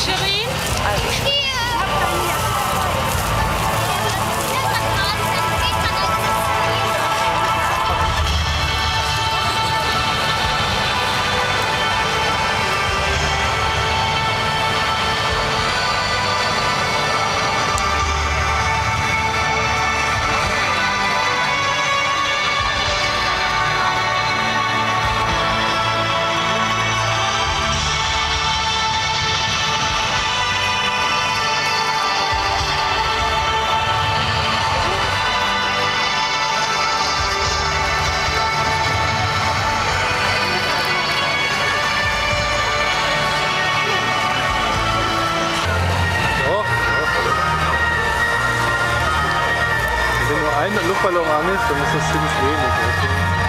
chérie. Allez. Luftballon an ist, dann ist das ziemlich wenig. Also.